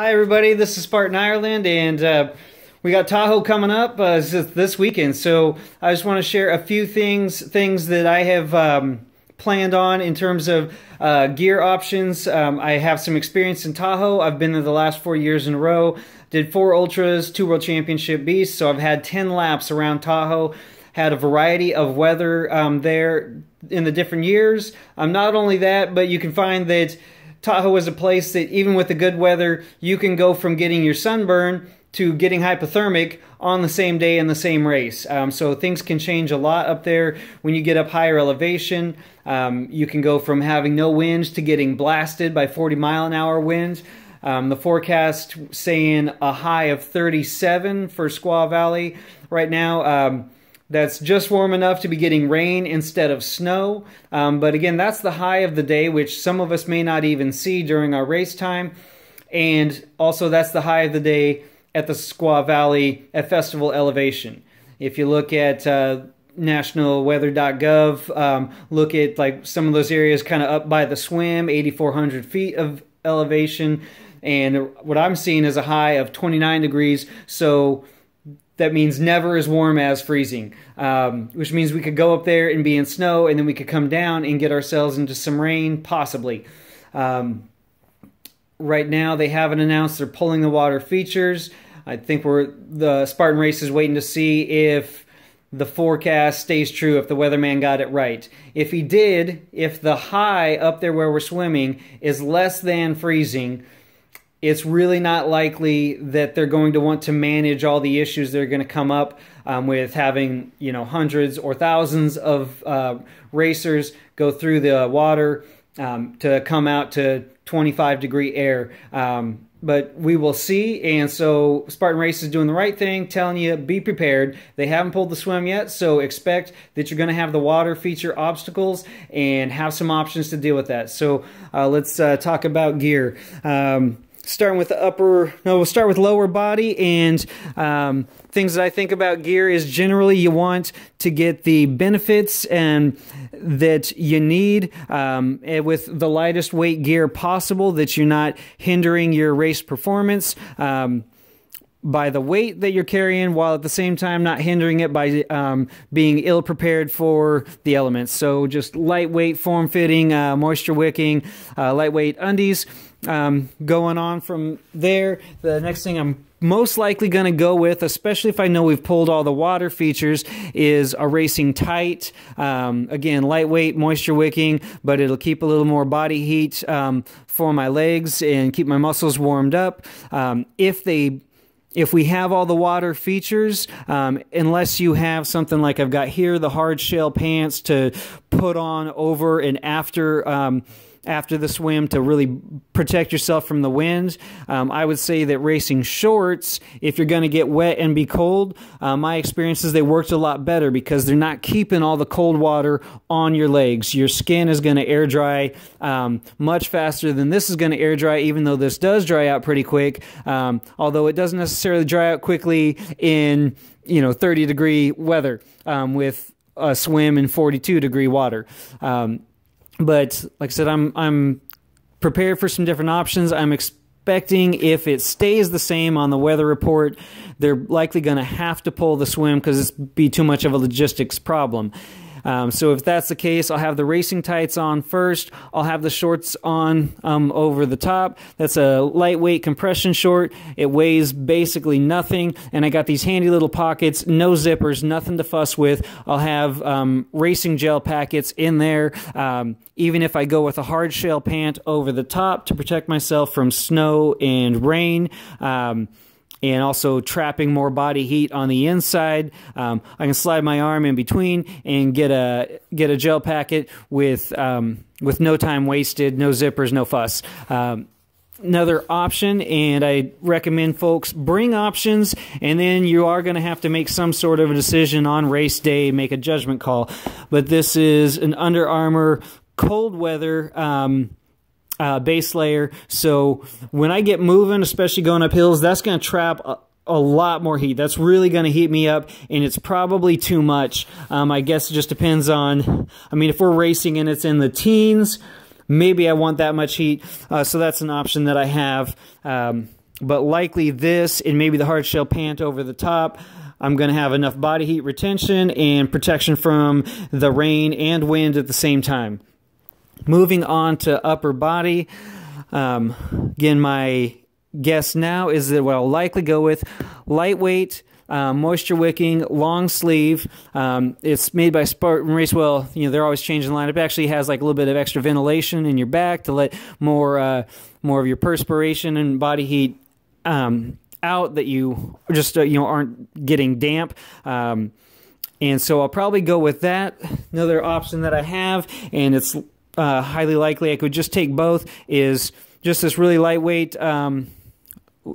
Hi, everybody. This is Spartan Ireland, and uh, we got Tahoe coming up uh, this weekend. So I just want to share a few things, things that I have um, planned on in terms of uh, gear options. Um, I have some experience in Tahoe. I've been there the last four years in a row. Did four ultras, two world championship beasts. So I've had ten laps around Tahoe. Had a variety of weather um, there in the different years. Um, not only that, but you can find that Tahoe is a place that even with the good weather, you can go from getting your sunburn to getting hypothermic on the same day in the same race. Um, so things can change a lot up there when you get up higher elevation. Um, you can go from having no winds to getting blasted by 40 mile an hour winds. Um, the forecast saying a high of 37 for Squaw Valley right now. That's just warm enough to be getting rain instead of snow. Um, but again, that's the high of the day, which some of us may not even see during our race time. And also, that's the high of the day at the Squaw Valley at festival elevation. If you look at uh, nationalweather.gov, um, look at like some of those areas kind of up by the swim, 8,400 feet of elevation. And what I'm seeing is a high of 29 degrees. So that means never as warm as freezing, um, which means we could go up there and be in snow, and then we could come down and get ourselves into some rain, possibly. Um, right now, they haven't announced they're pulling the water features. I think we're the Spartan race is waiting to see if the forecast stays true, if the weatherman got it right. If he did, if the high up there where we're swimming is less than freezing, it's really not likely that they're going to want to manage all the issues that are going to come up um, with having you know hundreds or thousands of uh, racers go through the water um, to come out to 25 degree air. Um, but we will see. And so Spartan Race is doing the right thing, telling you be prepared. They haven't pulled the swim yet, so expect that you're going to have the water feature obstacles and have some options to deal with that. So uh, let's uh, talk about gear. Um, starting with the upper, no, we'll start with lower body. And um, things that I think about gear is generally you want to get the benefits and that you need um, eh, with the lightest weight gear possible, that you're not hindering your race performance. Um, by the weight that you're carrying while at the same time not hindering it by um, being ill prepared for the elements. So just lightweight, form fitting, uh, moisture wicking, uh, lightweight undies. Um, going on from there, the next thing I'm most likely going to go with, especially if I know we've pulled all the water features, is a racing tight. Um, again, lightweight, moisture wicking, but it'll keep a little more body heat um, for my legs and keep my muscles warmed up. Um, if they if we have all the water features, um, unless you have something like I've got here, the hard shell pants to put on over and after um, after the swim to really protect yourself from the winds. Um, I would say that racing shorts, if you're going to get wet and be cold, uh, my experience is they worked a lot better because they're not keeping all the cold water on your legs. Your skin is going to air dry um, much faster than this is going to air dry, even though this does dry out pretty quick. Um, although it doesn't necessarily dry out quickly in you know 30 degree weather um, with a swim in 42 degree water. Um, but like I said, I'm I'm prepared for some different options. I'm expecting if it stays the same on the weather report, they're likely going to have to pull the swim because it's be too much of a logistics problem. Um, so if that's the case, I'll have the racing tights on first. I'll have the shorts on um, over the top. That's a lightweight compression short. It weighs basically nothing, and I got these handy little pockets, no zippers, nothing to fuss with. I'll have um, racing gel packets in there. Um, even if I go with a hard shell pant over the top to protect myself from snow and rain. And also trapping more body heat on the inside. Um, I can slide my arm in between and get a get a gel packet with um, with no time wasted, no zippers, no fuss. Um, another option and i recommend folks bring options and then you are going to have to make some sort of a decision on race day make a judgment call but this is an under armour cold weather um, uh, base layer. So when I get moving, especially going up hills, that's going to trap a, a, lot more heat. That's really going to heat me up, and it's probably too much. Um, I guess it just depends on, I mean, if we're racing and it's in the teens, maybe I want that much heat. Uh, so that's an option that I have. Um, but likely this and maybe the hard shell pant over the top. I'm going to have enough body heat retention and protection from the rain and wind at the same time. Moving on to upper body. Um, again, my guess now is that what I'll likely go with lightweight, uh, moisture wicking, long sleeve. Um, it's made by Spartan Racewell. You know they're always changing the lineup. It actually has like a little bit of extra ventilation in your back to let more uh, more of your perspiration and body heat um, out that you just uh, you know aren't getting damp. Um, and so I'll probably go with that. Another option that I have, and it's uh, highly likely I could just take both, is just this really lightweight um,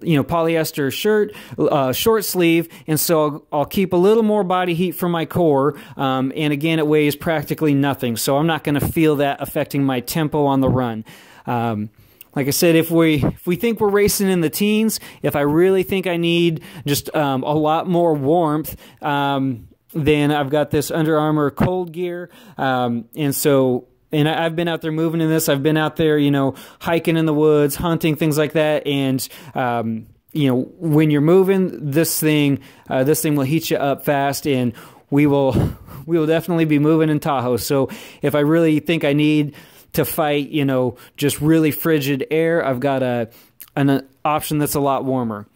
you know polyester shirt uh, short sleeve and so I'll, I'll, keep a little more body heat from my core um, and again it weighs practically nothing so i'm not going to feel that affecting my tempo on the run. Um, like I said, if we if we think we're racing in the teens, if I really think I need just um, a lot more warmth, um, then I've got this Under Armour cold gear, um, and so and I've been out there moving in this. I've been out there, you know, hiking in the woods, hunting, things like that, and um, you know, when you're moving, this thing, uh, this thing will heat you up fast, and we will, we will definitely be moving in Tahoe. So if I really think I need to fight, you know, just really frigid air, I've got a an option that's a lot warmer.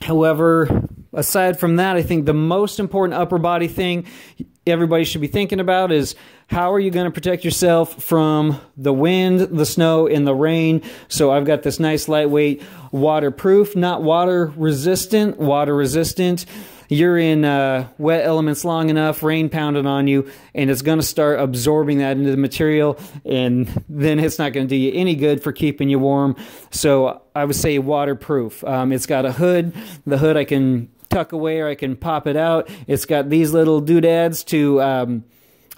However, aside from that, I think the most important upper body thing everybody should be thinking about is how are you going to protect yourself from the wind, the snow, and the rain? So I've got this nice lightweight waterproof, not water resistant, water resistant you're in uh, wet elements long enough, rain pounding on you, and it's going to start absorbing that into the material, and then it's not going to do you any good for keeping you warm. So I would say waterproof. Um, it's got a hood. The hood I can tuck away or I can pop it out. It's got these little doodads to. Um,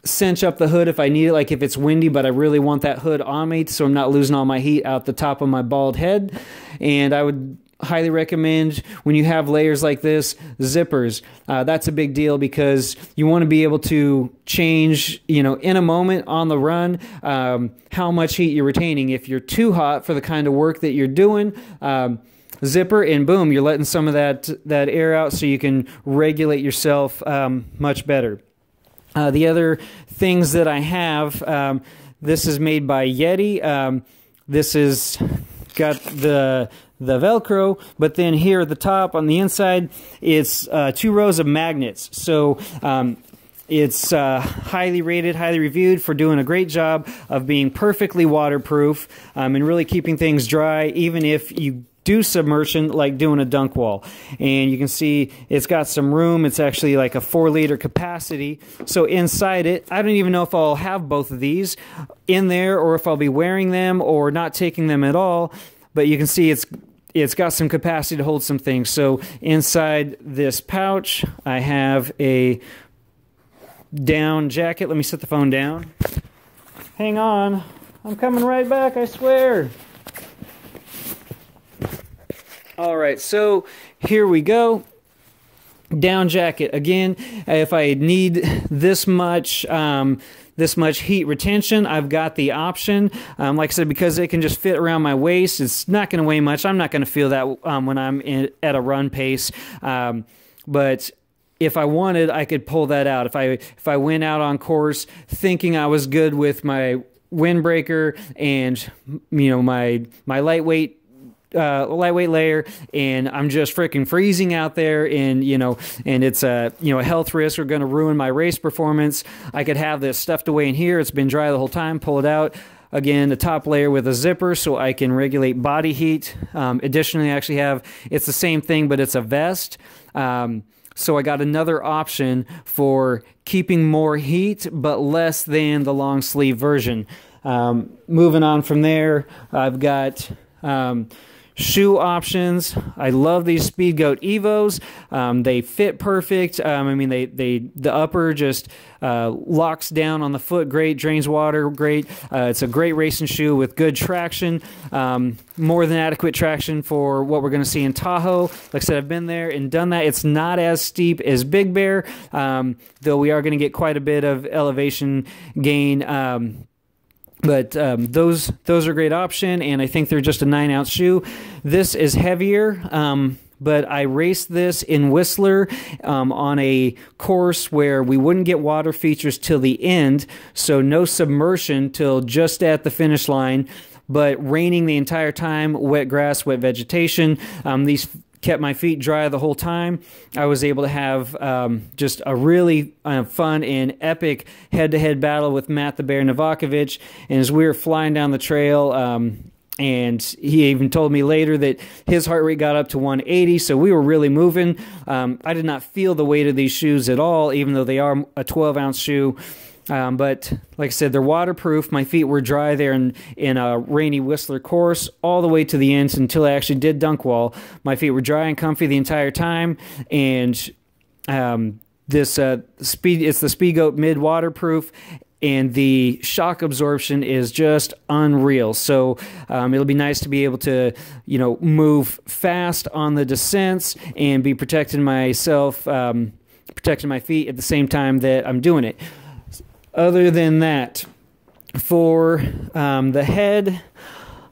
cinch up the hood if I need it, like if it's windy, but I really want that hood on me so I'm not losing all my heat out the top of my bald head. And I would highly recommend when you have layers like this zippers uh, that's a big deal because you want to be able to change you know in a moment on the run um, how much heat you're retaining if you're too hot for the kind of work that you're doing um, zipper and boom you're letting some of that that air out so you can regulate yourself um, much better uh, the other things that i have um, this is made by yeti um, this is got the the Velcro, but then here at the top on the inside, it's uh, two rows of magnets. So um, it's uh, highly rated, highly reviewed for doing a great job of being perfectly waterproof um, and really keeping things dry, even if you do submersion like doing a dunk wall. And you can see it's got some room. It's actually like a four liter capacity. So inside it, I don't even know if I'll have both of these in there or if I'll be wearing them or not taking them at all but you can see it's it's got some capacity to hold some things. So inside this pouch, I have a down jacket. Let me set the phone down. Hang on. I'm coming right back, I swear. All right, so here we go. Down jacket. Again, if I need this much um, this much heat retention. I've got the option, um, like I said, because it can just fit around my waist. It's not going to weigh much. I'm not going to feel that um, when I'm in, at a run pace. Um, but if I wanted, I could pull that out. If I if I went out on course thinking I was good with my windbreaker and you know my my lightweight uh, lightweight layer, and I'm just freaking freezing out there, and you know, and it's a you know a health risk or going to ruin my race performance. I could have this stuffed away in here. It's been dry the whole time. Pull it out. Again, the top layer with a zipper so I can regulate body heat. Um, additionally, I actually have it's the same thing, but it's a vest. Um, so I got another option for keeping more heat, but less than the long sleeve version. Um, moving on from there, I've got um, shoe options. I love these Speedgoat Evos. Um, they fit perfect. Um, I mean, they they the upper just uh, locks down on the foot, great, drains water, great. Uh, it's a great racing shoe with good traction, um, more than adequate traction for what we're going to see in Tahoe. Like I said, I've been there and done that. It's not as steep as Big Bear, um, though we are going to get quite a bit of elevation gain um, but um, those those are a great option, and I think they're just a nine ounce shoe. This is heavier. Um, but I raced this in Whistler um, on a course where we wouldn't get water features till the end, so no submersion till just at the finish line, but raining the entire time, wet grass, wet vegetation. Um, these kept my feet dry the whole time. I was able to have um, just a really uh, fun and epic head to head battle with Matt the Bear Novakovic. And as we were flying down the trail, um, and he even told me later that his heart rate got up to 180 so we were really moving um, i did not feel the weight of these shoes at all even though they are a 12 ounce shoe um, but like i said they're waterproof my feet were dry there in, in a rainy whistler course all the way to the end until i actually did dunk wall my feet were dry and comfy the entire time and um, this uh, speed it's the speedgoat mid waterproof and the shock absorption is just unreal. So um, it'll be nice to be able to, you know, move fast on the descents and be protecting myself, um, protecting my feet at the same time that I'm doing it. Other than that, for um, the head,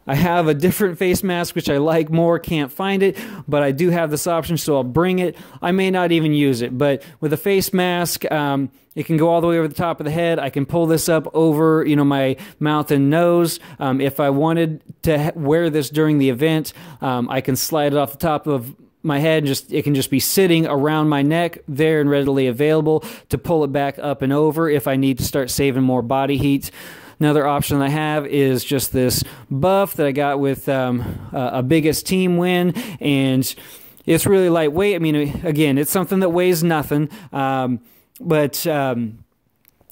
I have a different face mask which I like more, can't find it, but I do have this option, so I'll bring it. I may not even use it, but with a face mask, um, it can go all the way over the top of the head. I can pull this up over, you know, my mouth and nose. Um, if I wanted to wear this during the event, um, I can slide it off the top of my head just it can just be sitting around my neck there and readily available to pull it back up and over if I need to start saving more body heat. Another option I have is just this buff that I got with um, a biggest team win, and it's really lightweight. I mean, again, it's something that weighs nothing, um, but um,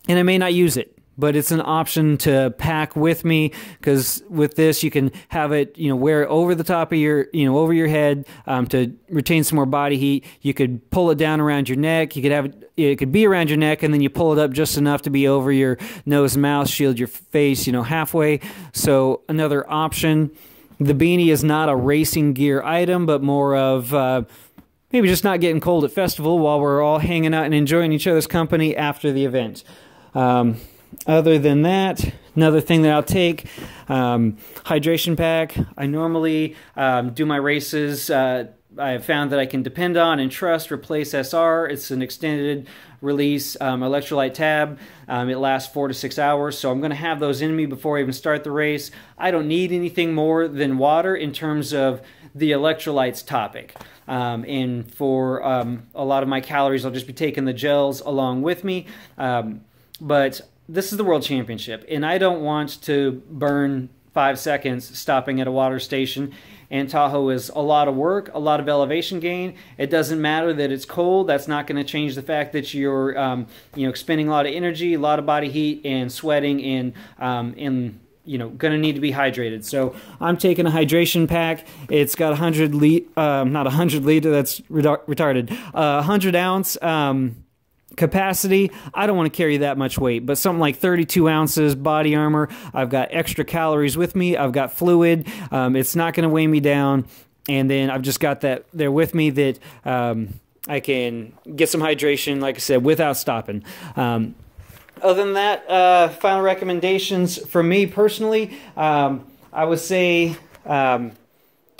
and I may not use it but it's an option to pack with me because with this you can have it you know wear it over the top of your you know over your head um, to retain some more body heat. You could pull it down around your neck. You could have it it could be around your neck and then you pull it up just enough to be over your nose mouth shield your face you know halfway. So another option the beanie is not a racing gear item but more of uh, maybe just not getting cold at festival while we're all hanging out and enjoying each other's company after the event. Um, other than that, another thing that I'll take, um, hydration pack. I normally um, do my races. Uh, I have found that I can depend on and trust Replace SR. It's an extended release um, electrolyte tab. Um, it lasts four to six hours, so I'm going to have those in me before I even start the race. I don't need anything more than water in terms of the electrolytes topic. Um, and for um, a lot of my calories, I'll just be taking the gels along with me. Um, but this is the World Championship, and I don't want to burn five seconds stopping at a water station. And Tahoe is a lot of work, a lot of elevation gain. It doesn't matter that it's cold. That's not going to change the fact that you're, um, you know, expending a lot of energy, a lot of body heat, and sweating, and um, and you know, going to need to be hydrated. So I'm taking a hydration pack. It's got 100 liter, um, not 100 liter. That's retarded. Uh, 100 ounce. Um, capacity. I don't want to carry that much weight but something like 32 ounces body armor. I've got extra calories with me. I've got fluid. Um, it's not going to weigh me down. And then i've just got that there with me that um, i can get some hydration like i said without stopping. Um, other than that uh, final recommendations for me personally um, i would say um,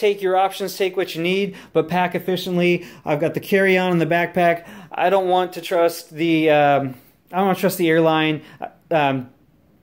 take your options, take what you need, but pack efficiently. I've got the carry-on in the backpack. I don't want to trust the um, I don't want to trust the airline um,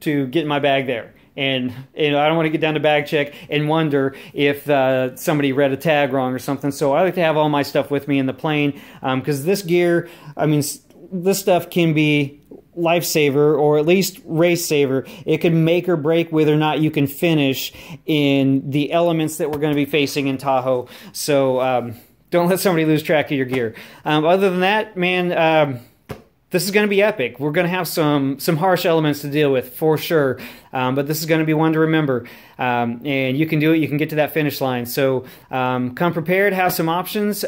to get my bag there. And, and I don't want to get down to bag check and wonder if uh, somebody read a tag wrong or something. So I like to have all my stuff with me in the plane because um, this gear, I mean, this stuff can be lifesaver or at least race saver. It could make or break whether or not you can finish in the elements that we're going to be facing in Tahoe. So um, don't let somebody lose track of your gear. Um, other than that, man, um, this is going to be epic. We're going to have some some harsh elements to deal with for sure, um, but this is going to be one to remember. Um, and you can do it. You can get to that finish line. So um, come prepared. Have some options.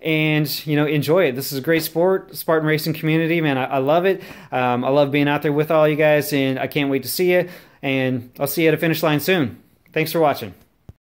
And you know enjoy it. This is a great sport, Spartan racing community, man. I, I love it. Um, I love being out there with all you guys, and I can't wait to see you. And I'll see you at a finish line soon. Thanks for watching.